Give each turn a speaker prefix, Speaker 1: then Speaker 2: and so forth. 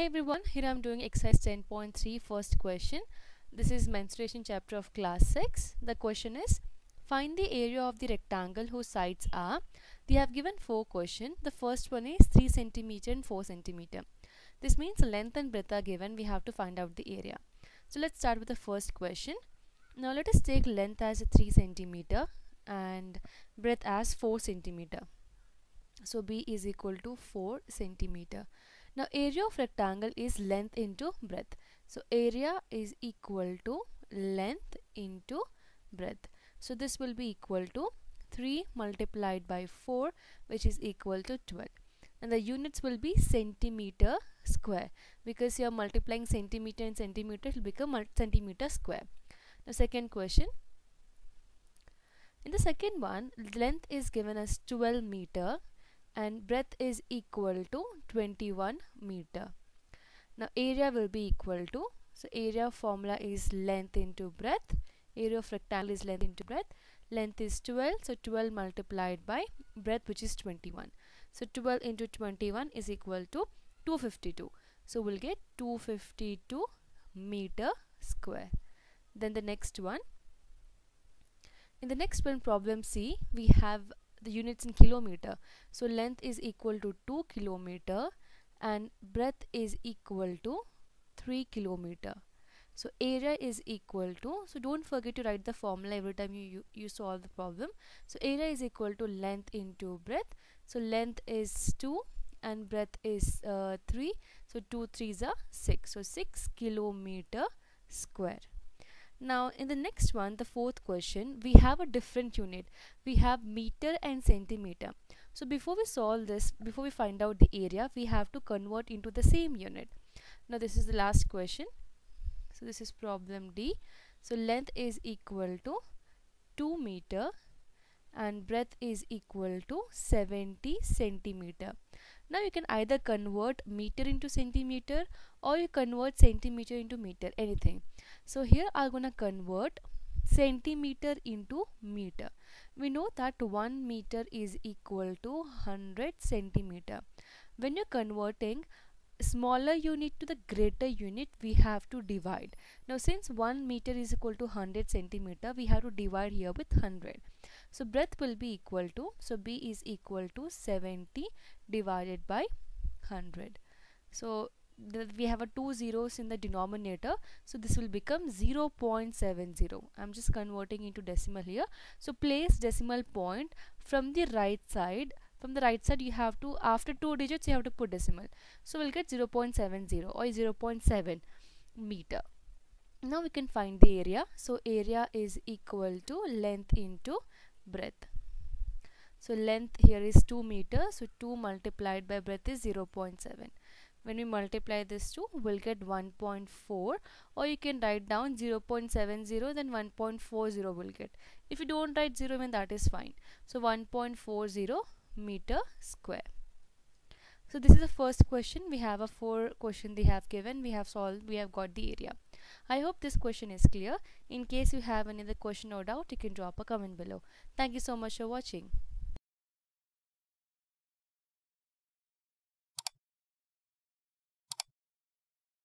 Speaker 1: Hey everyone, here I'm doing exercise 10.3 first question. This is mensuration chapter of class 6. The question is find the area of the rectangle whose sides are they have given four questions. The first one is 3 centimeter and 4 centimeter. This means length and breadth are given. We have to find out the area. So let's start with the first question. Now let us take length as 3 centimeter and breadth as 4 centimeter. So B is equal to 4 centimeter. Now area of rectangle is length into breadth. So area is equal to length into breadth. So this will be equal to 3 multiplied by 4 which is equal to 12 and the units will be centimeter square because you are multiplying centimeter and centimeter it will become centimeter square. The second question in the second one length is given as 12 meter and breadth is equal to 21 meter. Now area will be equal to, so area formula is length into breadth, area of rectangle is length into breadth, length is 12, so 12 multiplied by breadth which is 21. So 12 into 21 is equal to 252. So we'll get 252 meter square. Then the next one, in the next one problem C, we have the units in kilometer. So length is equal to 2 kilometer and breadth is equal to 3 kilometer. So area is equal to so don't forget to write the formula every time you, you, you solve the problem. So area is equal to length into breadth. So length is 2 and breadth is uh, 3 so 2 3s are 6 so 6 kilometer square now in the next one, the fourth question, we have a different unit. We have meter and centimeter. So before we solve this, before we find out the area, we have to convert into the same unit. Now this is the last question. So this is problem D. So length is equal to 2 meter and breadth is equal to 70 centimeter. Now you can either convert meter into centimeter or you convert centimeter into meter, anything. So here I'm gonna convert centimeter into meter. We know that 1 meter is equal to 100 centimeter. When you're converting smaller unit to the greater unit we have to divide now since 1 meter is equal to 100 centimeter we have to divide here with 100 so breadth will be equal to so b is equal to 70 divided by 100 so we have a two zeros in the denominator. So this will become 0 0.70 i'm just converting into decimal here. So place decimal point from the right side. From the right side you have to after two digits you have to put decimal. So we'll get 0 0.70 or 0 0.7 meter. Now we can find the area. So area is equal to length into breadth. So length here is 2 meter. So 2 multiplied by breadth is 0 0.7 when we multiply this 2 we'll get 1.4 or you can write down 0 0.70 then 1.40 will get. If you don't write 0 then that is fine. So 1.40 meter square. So this is the first question. We have a four question they have given. We have solved we have got the area i hope this question is clear. In case you have any other question or doubt you can drop a comment below. Thank you so much for watching